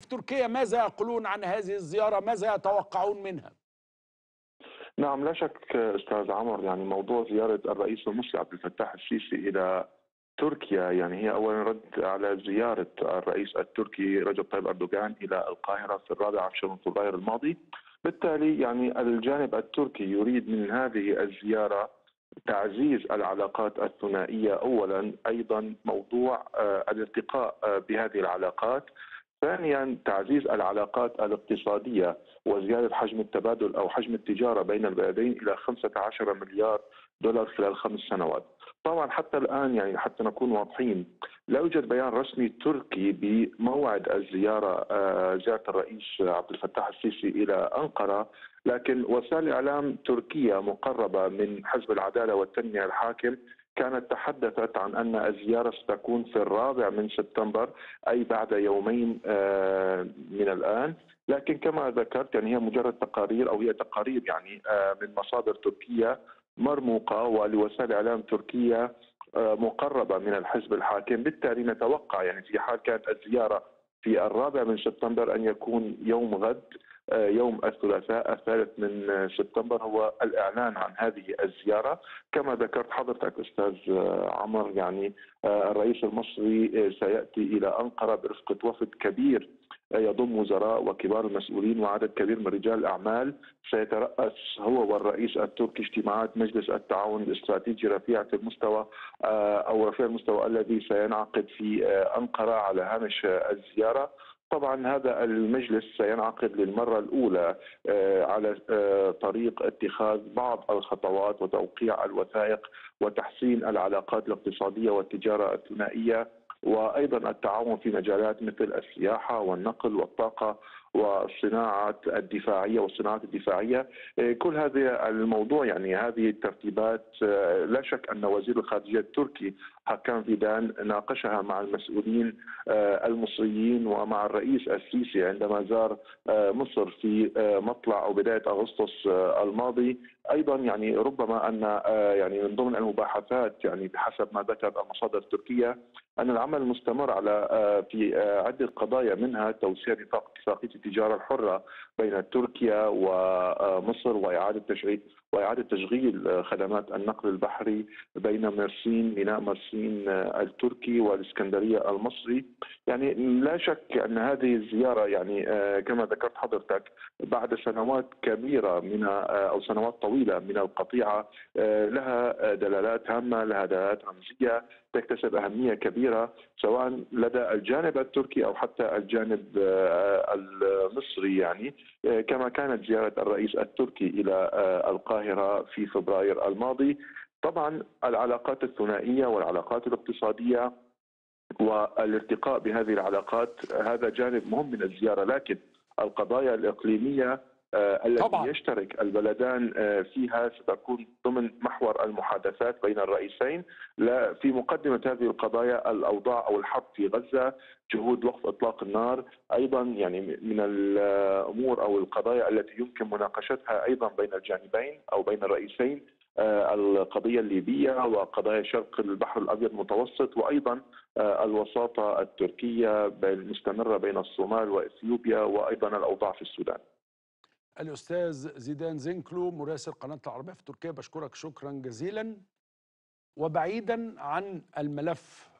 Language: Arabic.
في تركيا ماذا يقولون عن هذه الزيارة؟ ماذا يتوقعون منها؟ نعم لا شك أستاذ عمر يعني موضوع زيارة الرئيس المصري عبد الفتاح السيسي إلى تركيا يعني هي اولا رد على زيارة الرئيس التركي رجب طيب أردوغان إلى القاهرة في الرابع عشر من فبراير الماضي. بالتالي يعني الجانب التركي يريد من هذه الزيارة تعزيز العلاقات الثنائية اولا أيضا موضوع آه، الارتقاء آه، بهذه العلاقات. ثانيا تعزيز العلاقات الاقتصادية وزيادة حجم التبادل أو حجم التجارة بين البلدين إلى 15 مليار دولار خلال خمس سنوات. طبعا حتى الآن يعني حتى نكون واضحين لا يوجد بيان رسمي تركي بموعد الزيارة آه، زيارة الرئيس عبد الفتاح السيسي إلى أنقرة لكن وسائل الإعلام تركية مقربة من حزب العدالة والتنمية الحاكم كانت تحدثت عن أن الزيارة ستكون في الرابع من سبتمبر أي بعد يومين آه، من الآن. لكن كما ذكرت يعني هي مجرد تقارير أو هي تقارير يعني آه، من مصادر تركية مرموقة ولوسائل إعلام تركية آه، مقربة من الحزب الحاكم. بالتالي نتوقع يعني في حال كانت الزيارة في الرابع من سبتمبر أن يكون يوم غد. يوم الثلاثاء الثالث من سبتمبر هو الإعلان عن هذه الزيارة. كما ذكرت حضرتك أستاذ عمر يعني الرئيس المصري سيأتي إلى أنقرة برفقه وفد كبير يضم وزراء وكبار المسؤولين وعدد كبير من رجال الأعمال. سيترأس هو والرئيس التركي اجتماعات مجلس التعاون الاستراتيجي رفيعة المستوى أو رفيع المستوى الذي سينعقد في أنقرة على هامش الزيارة. طبعا هذا المجلس سينعقد للمرة الأولى على طريق اتخاذ بعض الخطوات وتوقيع الوثائق وتحسين العلاقات الاقتصادية والتجارة الثنائية. وأيضا التعاون في مجالات مثل السياحة والنقل والطاقة والصناعه الدفاعية والصناعات الدفاعية. كل هذا الموضوع يعني هذه الترتيبات لا شك أن وزير الخارجية التركي حكام فيدان ناقشها مع المسؤولين المصريين ومع الرئيس السيسي عندما زار مصر في مطلع أو بداية أغسطس الماضي. أيضا يعني ربما أن يعني من ضمن المباحثات يعني بحسب ما ذكرت المصادر التركية أن العمل مستمر على في عدة قضايا منها توسيع نطاق اتفاقية التجارة الحرة بين تركيا ومصر وإعادة تشغيل وإعادة تشغيل خدمات النقل البحري بين مرسين ميناء مرسين التركي والإسكندرية المصري. يعني لا شك أن هذه الزيارة يعني كما ذكرت حضرتك بعد سنوات كبيرة من أو سنوات طويلة من القطيعة لها دلالات هامة لها دلالات رمزية تكتسب أهمية كبيرة سواء لدى الجانب التركي أو حتى الجانب المصري يعني. كما كانت زيارة الرئيس التركي إلى القاهرة. في فبراير الماضي. طبعا العلاقات الثنائية والعلاقات الاقتصادية والارتقاء بهذه العلاقات هذا جانب مهم من الزيارة لكن القضايا الإقليمية التي طبعا. يشترك البلدان فيها ستكون ضمن محور المحادثات بين الرئيسين في مقدمة هذه القضايا الأوضاع أو الحرب في غزة جهود وقف إطلاق النار أيضا يعني من الأمور أو القضايا التي يمكن مناقشتها أيضا بين الجانبين أو بين الرئيسين القضية الليبية وقضايا شرق البحر الأبيض المتوسط وأيضا الوساطة التركية المستمرة بين الصومال وإثيوبيا وأيضا الأوضاع في السودان الأستاذ زيدان زينكلو مراسل قناة العربية في تركيا بشكرك شكرا جزيلا. وبعيدا عن الملف